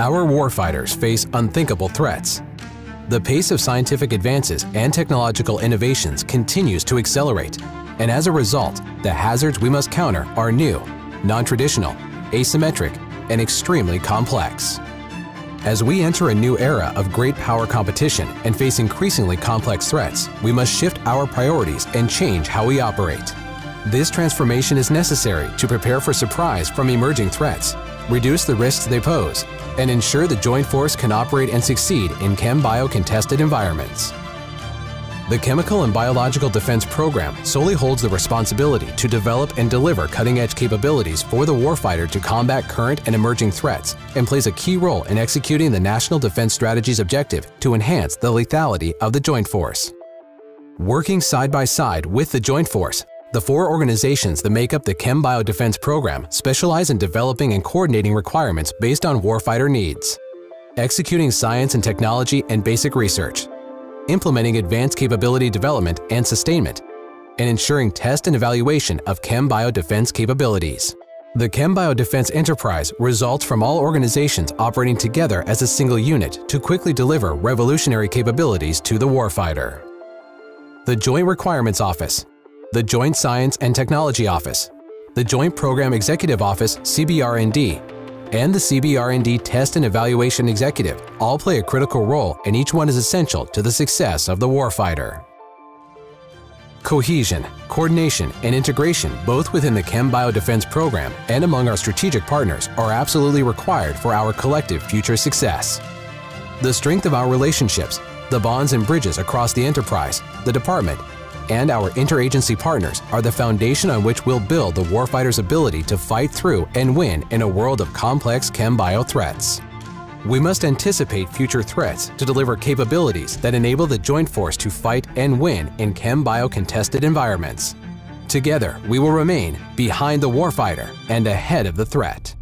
Our warfighters face unthinkable threats. The pace of scientific advances and technological innovations continues to accelerate, and as a result, the hazards we must counter are new, non-traditional, asymmetric, and extremely complex. As we enter a new era of great power competition and face increasingly complex threats, we must shift our priorities and change how we operate. This transformation is necessary to prepare for surprise from emerging threats, reduce the risks they pose, and ensure the Joint Force can operate and succeed in chem-bio contested environments. The Chemical and Biological Defense Program solely holds the responsibility to develop and deliver cutting-edge capabilities for the warfighter to combat current and emerging threats and plays a key role in executing the National Defense Strategy's objective to enhance the lethality of the Joint Force. Working side by side with the Joint Force, the four organizations that make up the Chem Bio Defense Program specialize in developing and coordinating requirements based on warfighter needs, executing science and technology and basic research, implementing advanced capability development and sustainment, and ensuring test and evaluation of Chem Bio Defense capabilities. The Chem Bio Defense enterprise results from all organizations operating together as a single unit to quickly deliver revolutionary capabilities to the warfighter. The Joint Requirements Office the Joint Science and Technology Office, the Joint Program Executive Office CBRND, and the CBRND Test and Evaluation Executive all play a critical role and each one is essential to the success of the warfighter. Cohesion, coordination, and integration both within the Chem Bio Defense program and among our strategic partners are absolutely required for our collective future success. The strength of our relationships, the bonds and bridges across the enterprise, the department, and our interagency partners are the foundation on which we'll build the warfighter's ability to fight through and win in a world of complex chem-bio threats. We must anticipate future threats to deliver capabilities that enable the Joint Force to fight and win in chem-bio contested environments. Together, we will remain behind the warfighter and ahead of the threat.